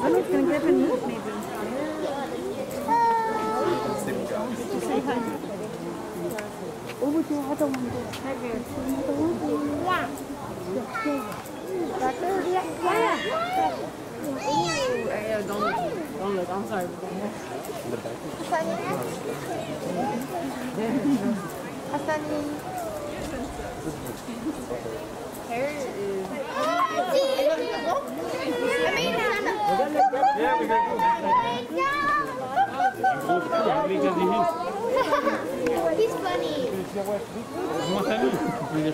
oh, I'm just going to give him this maybe. Say hi. Over to the other one. yeah. Và cứ liếc ra. Hey, don't look. Don't look. I'm sorry. Hasani. Hair is. Yeah, we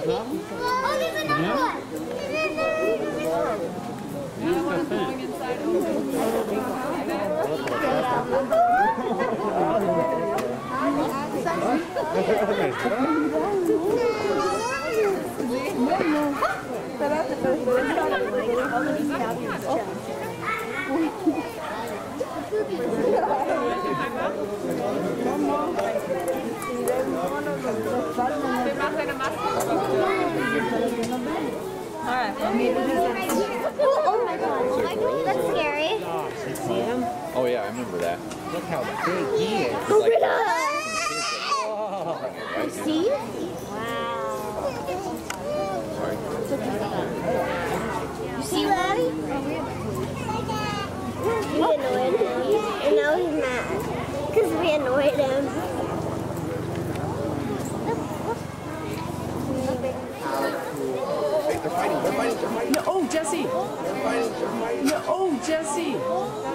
one. Oh my god. Oh my god. That's scary. Oh yeah, I remember that. Look how big he is. Oh, Gorilla. Right? Oh, see? Sorry. You see Daddy? We annoyed him. And now he's mad. Because we annoyed him. Fighting. They're fighting. No, oh, Jesse. Fighting. They're fighting. No, oh, Jesse. Oh,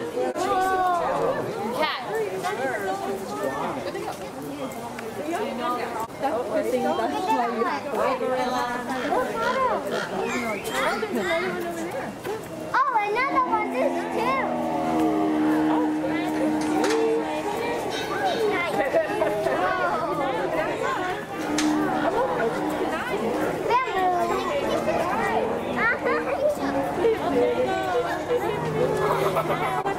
Ha ha ha!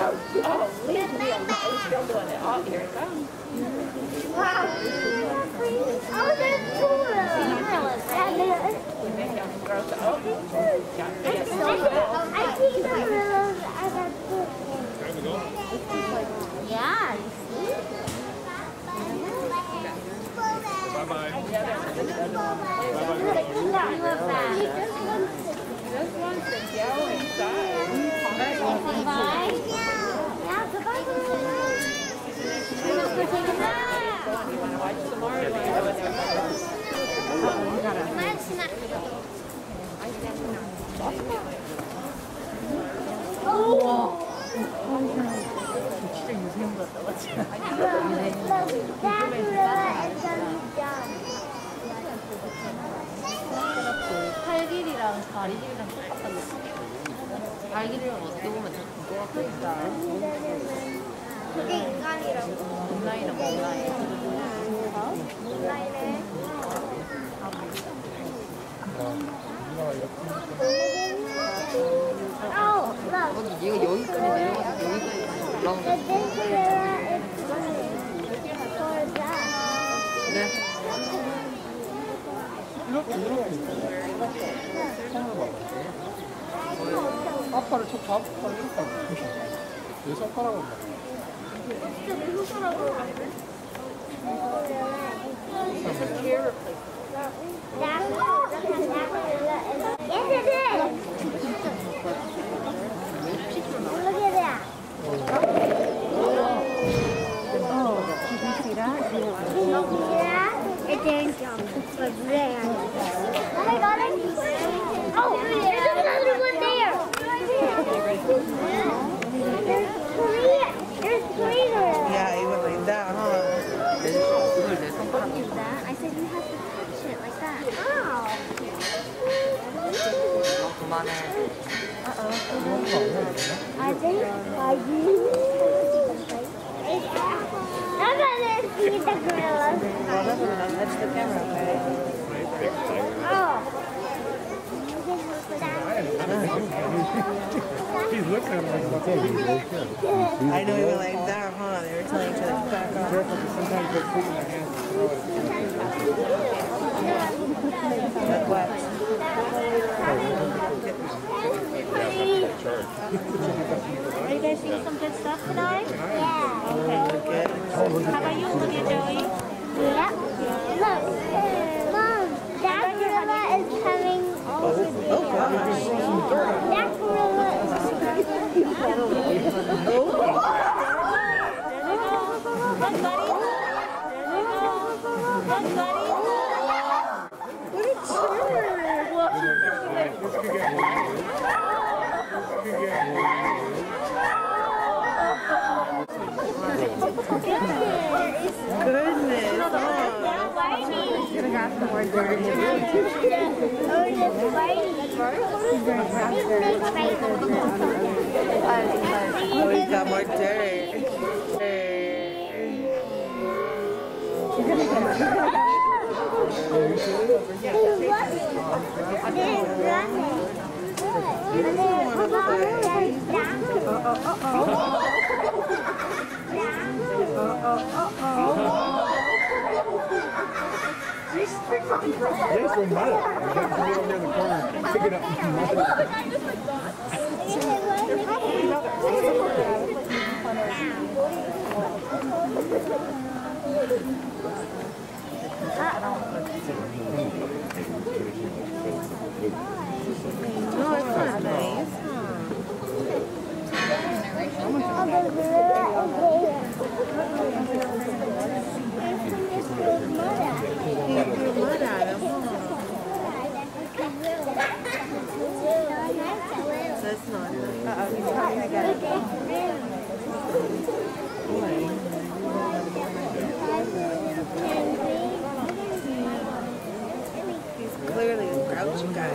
Oh, there's two of them. I see the gorillas. I got two. Yeah, you see? This one's the go inside. Goodbye. Yeah, goodbye. Let's go take a nap. You want to watch some more? or you want to go in there? 팔 길이랑 다리 길이랑 똑같다. 발 길이랑 어떻게 보면 좀 똑같으니까 그게 인간이라고. 온라인은 온라인 온라인에. Oh, look. 얘가 여기까지 내려가서 여기까지 올라오는 The big gorilla is running towards us. 네. 이렇게 이렇게. 아빠를 척 잡고 내 손가락을 진짜 내 손가락을 That's the gorilla. That's the camera? Oh. He's looking at him like? I know even like that, huh? They were telling each other to back off. Sometimes they put in their hands it. Like what? Are you guys seeing some good stuff tonight? Yeah. Okay. How about you, Olivia Joey? Yep. Look. Mom, that gorilla is coming over there. Oh, gosh. That gorilla is Look, buddy. Look, buddy. Goodness. Should have got more dirty. Oh, got more dirt. Yes. We to get over there in the corner pick it up and mud. No, it's not nice. He threw mud at him, huh? That's not nice. Uh-oh, he's coming again. He's clearly a grouchy guy.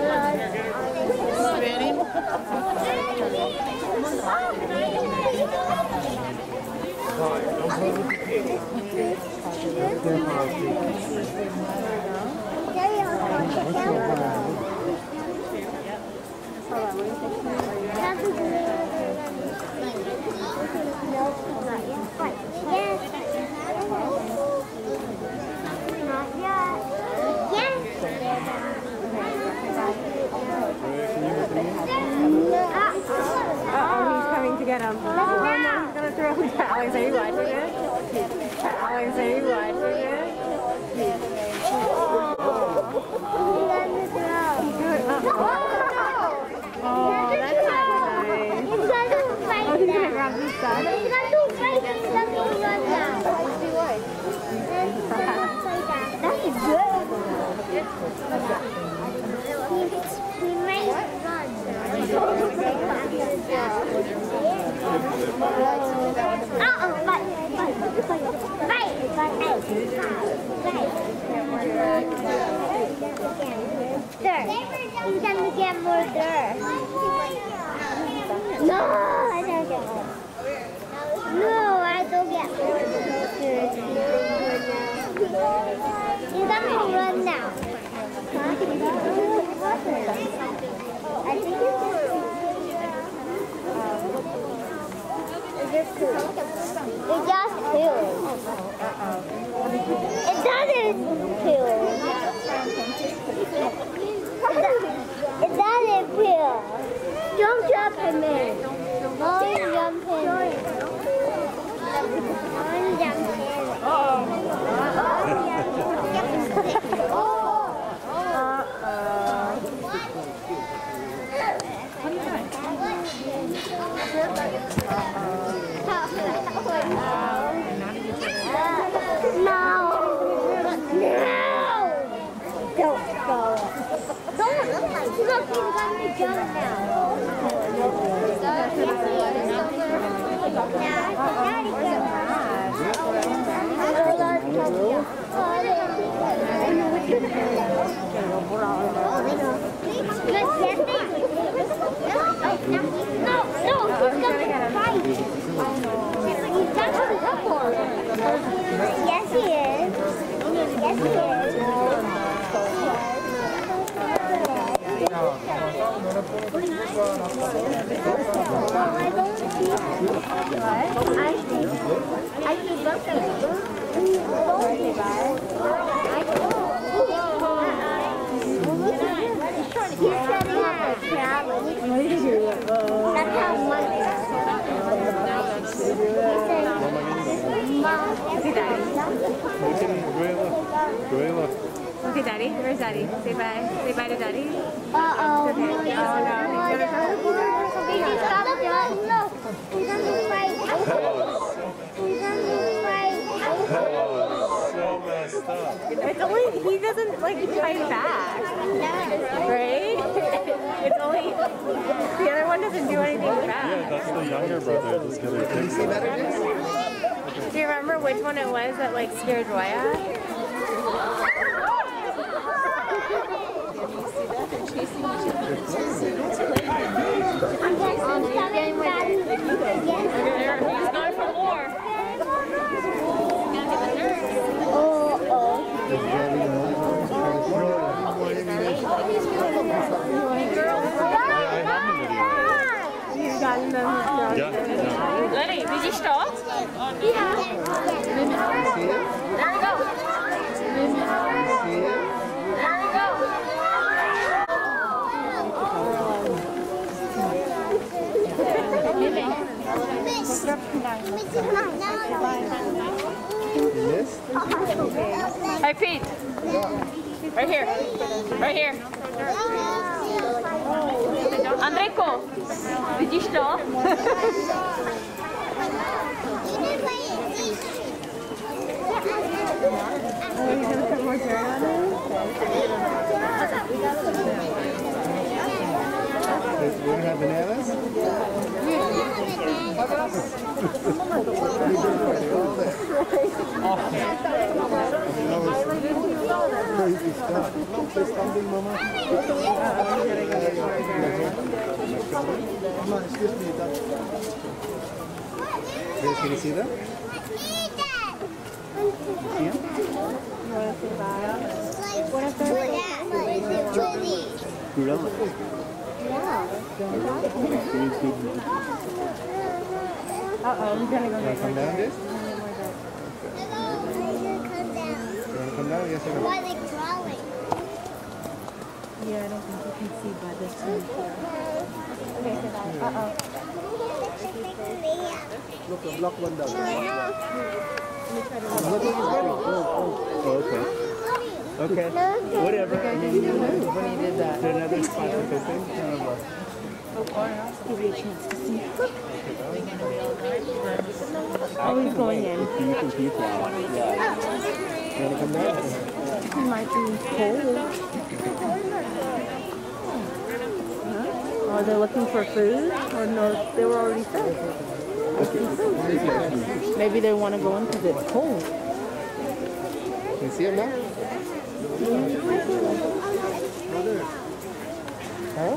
was, Spinning. It does peel. It doesn't peel. it doesn't peel. Don't jump him in. Don't jump him. Don't jump. Yes, he is. Yes, he is. I see. I see both of them. He's setting up a challenge. That's how much. Gorilla. Okay, Daddy. Where's Daddy? Say bye. Say bye to Daddy. Uh-oh. Okay. Oh, no. He's gonna come. He just got the gun. He's on the fight. He's on the fight. So messed up. It's only he doesn't like fight back, right? it's only the other one doesn't do anything back. That's the younger brother just gonna fix it. Do you remember which one it was that like scared Roya? I'm coming back. He's going for more. Oh, oh. He's gotten them. Yeah. Lenny, widzisz to? There we go. Hey, Pete. Right here. Right here. Andrejko, widzisz to? We don't have bananas? Crazy stuff. Say something, Mama. Mama, excuse me. can you see that? See him? Gorilla. Uh-oh, he's gonna go You wanna come down this? You wanna come down? Yes or no? Why are they crawling? Yeah, I don't think you can see by this one. Okay, say bye. Uh-oh. Look, uh, block one down. Look, look, he's ready. Oh, oh. Oh, okay. Okay. Whatever. I mean, you know, when he did that. To another spot with the thing. Whatever. Oh, he's going in. You can keep that. Yeah. You wanna come? He might be cold. Are they looking for food? Or no, they were already fed? Maybe they want to go in because it's cold. Can you see him now? Huh?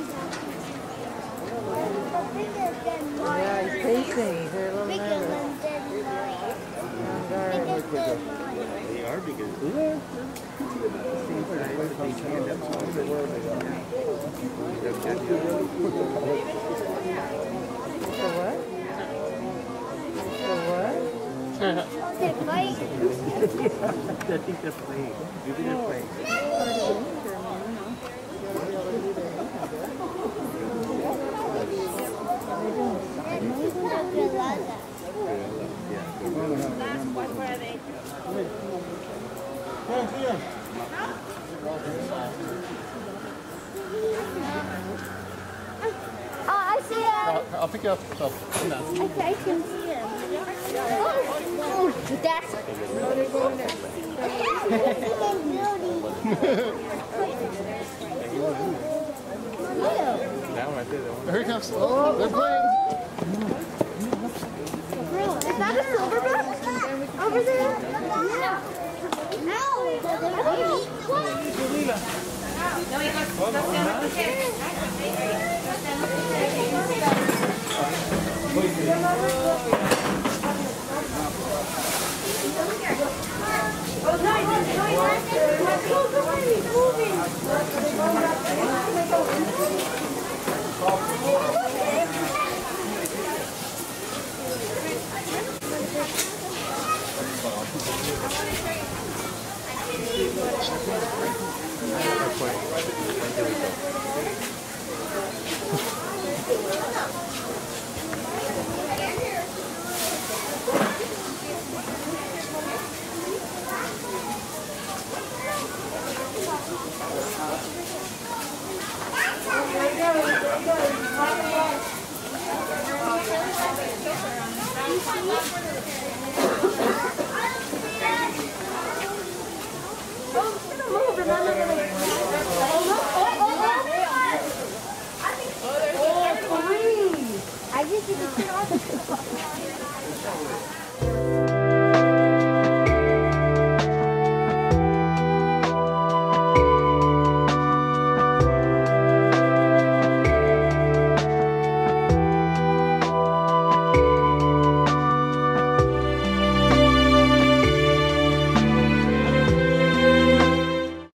Yeah, he's pacing. He's a little nervous. They are bigger. Yeah. Size, but they. That's just gorilla. The what? The what? I think they're playing. Maybe they're playing. Yeah. Oh, I see him. I'll pick you up. So, I, I can see him. Oh, oh that's. that one right there. That one. Here he comes. Oh, they're playing. A silverback over there? I just did the